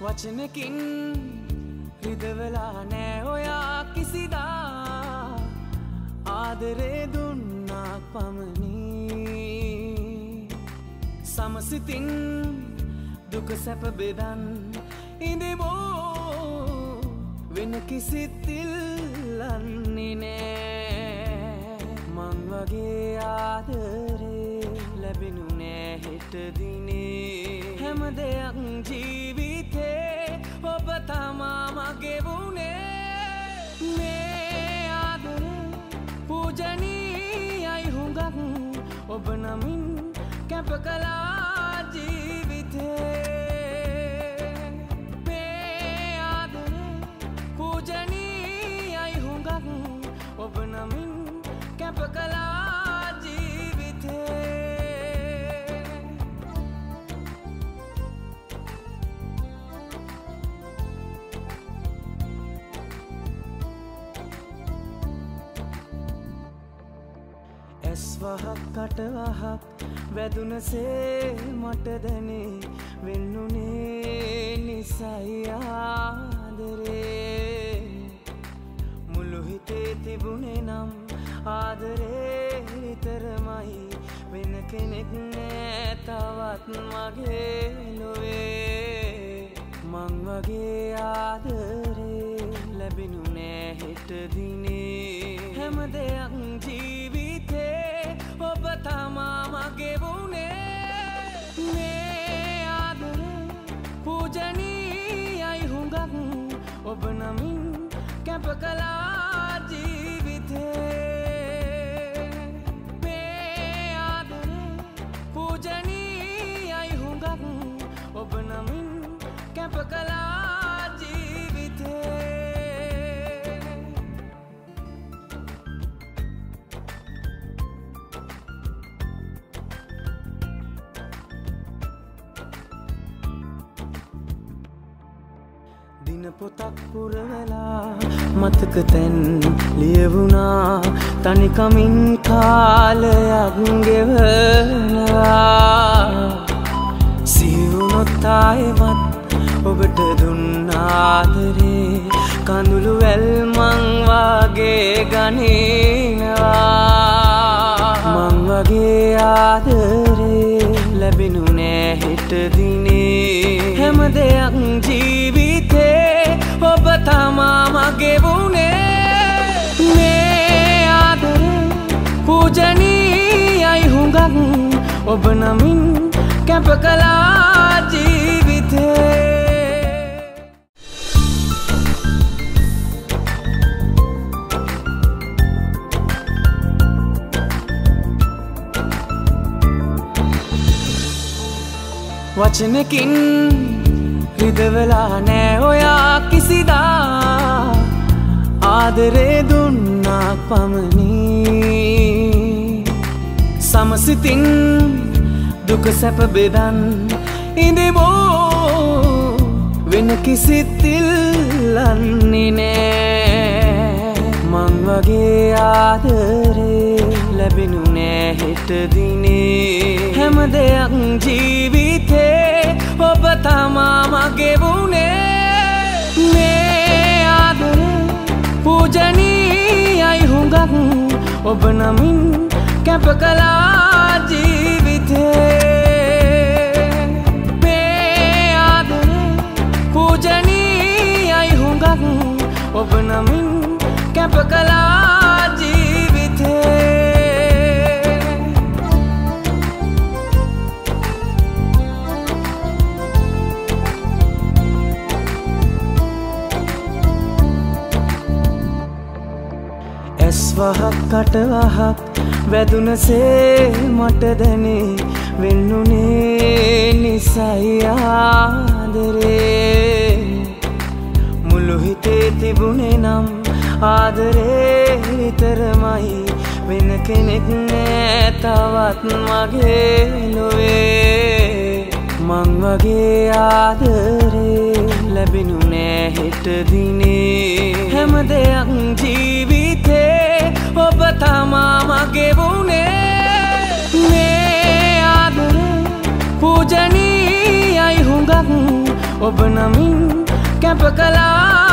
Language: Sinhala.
වචනකින් රිදවෙලා නෑ ඔයා කිසිදා ආදරේ දුන්නක් පමණි. සමසිතින් දුක සැප බෙදන් ඉඳබෝ වෙන කිසිත්තිල්ලන්නේ නෑ. මං වගේ ආදරේ ලැබෙනු නෑ හෙටදිනේ හැම දෙයක් ඔබ නමින් කැප කලා ඇස්වහක් කටවහක් වැදුනසේ මට දැනේ. වෙන්නුනේ නිසයිආදරේ මුළු හිතේ තිබුණේ නම් ආදරේ විතරමයි. වෙන කෙනෙක් නෑ තවත් මගේ ලොවේ මං වගේ ආදරේ ලැබෙනු නෑ හෙටදිනේ හැම දෙයක් ජීවිතේ ඔබ තමා මගේ වුණේ මේ ආදරේ පූජනී අයි හුඟක්. ඔබ නමින් කැප කලා ජීවිතේ. මේ ආදරේ පූජනී අයි හුඟක්. ඔබ නමින් කැප කලා දිනපොතක් පුරවෙලා මතක තැන් ලියවුණා. තනිකමින් කාලයක් ගෙවනවා. සිවුනොත්තායමත් ඔබට දුන්නාදරේ. කඳුළු වැල්මං වගේ ගනනවා. මං වගේ ආදරේ ලැබෙනු නෑ හෙටදිනේ හැම දෙයක් තමා මගේ වුණේ මේ ආදරේ පූජනී අයි හුඟක් ඔබ නමින් කැප කලා ජීවිතේ වචනකින් රිදවෙලා නෑ ඔයා කිසිදා ආදරේ දුන්නක් පමණි. සමසිතින් දුක සැප බෙදන් ඉඳබෝ වෙන කිසිත්තිල්ලන්නේ නෑ. මං වගේ ආදරේ ලැබෙනු නෑ හෙටදිනේ හැම දෙයක් ජීවිතේ ඔබ නමින් කැප කලා ජීවිතේ. මේ ආදරේ පූජනී අයි හුඟක්. ඔබ නමින් කැප කලා ඇස්වහක් කටවහක් වැදුනසේ මට දැනේ. වෙන්නුනේ නිසයිආදරේ මුළු හිතේ තිබුණේ නම් ආදරේ විතරමයි. වෙන කෙනෙක් නෑ තවත් මගේ ලොවේ මං වගේ ආදරේ ලැබෙනු නෑ හෙටදිනේ හැම දෙයක් ජීවිතේ ඔබ තමා මගේ වුණේ. මේ ආදරේ පූජනී අයි හුඟක්. ඔබ නමින් කැප කලාජී